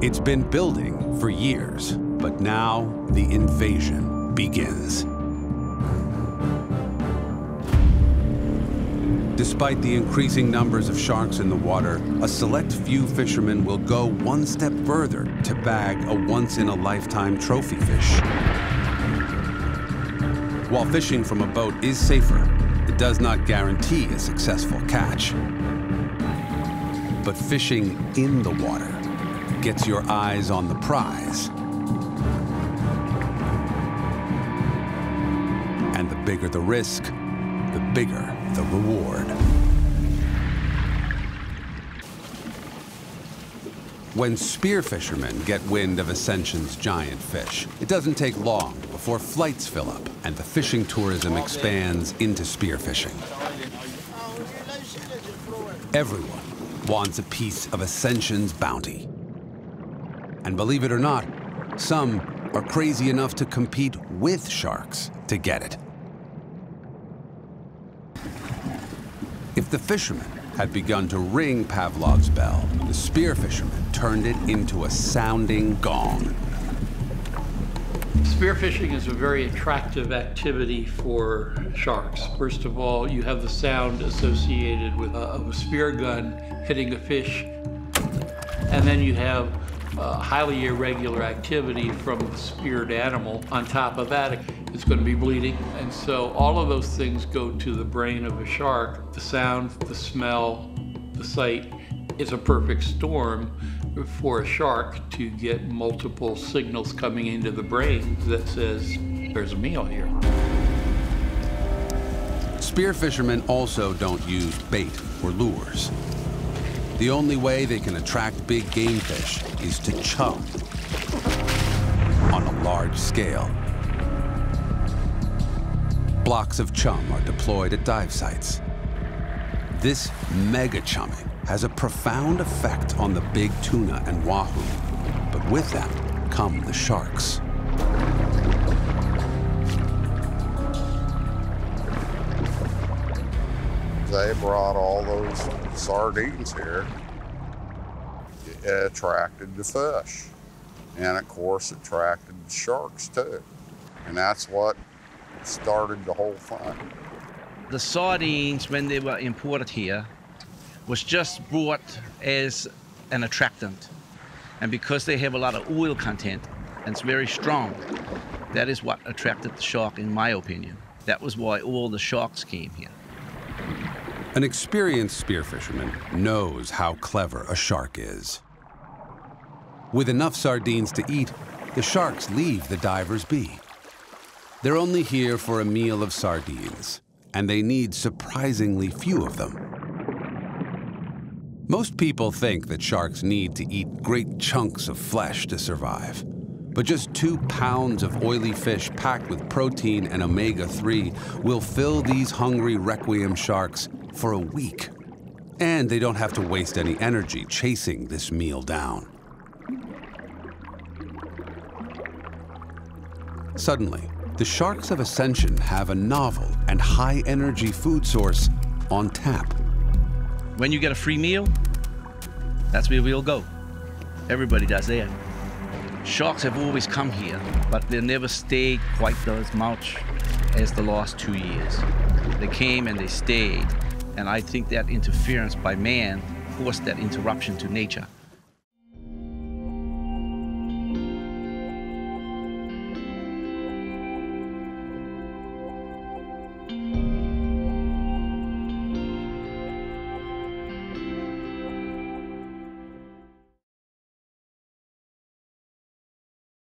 It's been building for years, but now the invasion begins. Despite the increasing numbers of sharks in the water, a select few fishermen will go one step further to bag a once-in-a-lifetime trophy fish. While fishing from a boat is safer, it does not guarantee a successful catch. But fishing in the water gets your eyes on the prize. And the bigger the risk, the bigger the reward. When spear fishermen get wind of Ascension's giant fish, it doesn't take long before flights fill up and the fishing tourism expands into spearfishing. Everyone wants a piece of Ascension's bounty. And believe it or not, some are crazy enough to compete with sharks to get it. If the fishermen had begun to ring Pavlov's bell, the spear fishermen turned it into a sounding gong. Spearfishing is a very attractive activity for sharks. First of all, you have the sound associated with a, a spear gun hitting a fish, and then you have uh, highly irregular activity from the speared animal. On top of that, it's going to be bleeding. And so all of those things go to the brain of a shark. The sound, the smell, the sight is a perfect storm for a shark to get multiple signals coming into the brain that says, there's a meal here. Spear fishermen also don't use bait or lures. The only way they can attract big game fish is to chum on a large scale. Blocks of chum are deployed at dive sites. This mega chumming has a profound effect on the big tuna and wahoo, but with them come the sharks. They brought all those sardines here. Attracted the fish. And of course, attracted the sharks too. And that's what started the whole thing. The sardines, when they were imported here, was just brought as an attractant. And because they have a lot of oil content and it's very strong, that is what attracted the shark, in my opinion. That was why all the sharks came here. An experienced spearfisherman knows how clever a shark is. With enough sardines to eat, the sharks leave the divers be. They're only here for a meal of sardines, and they need surprisingly few of them. Most people think that sharks need to eat great chunks of flesh to survive. But just two pounds of oily fish packed with protein and omega-3 will fill these hungry requiem sharks for a week. And they don't have to waste any energy chasing this meal down. Suddenly, the sharks of Ascension have a novel and high-energy food source on tap. When you get a free meal, that's where we'll go. Everybody does that. Sharks have always come here, but they never stayed quite as much as the last two years. They came and they stayed, and I think that interference by man caused that interruption to nature.